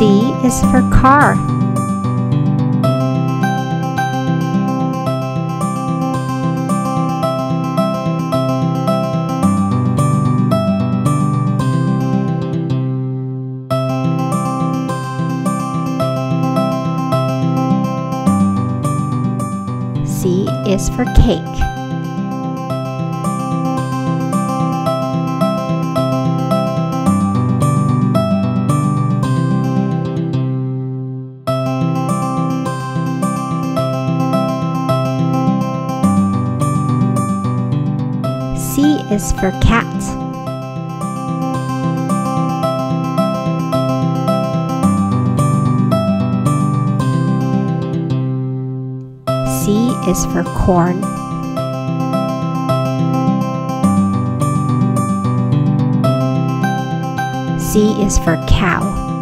is for car. C is for cake. C is for cat. C is for corn. C is for cow.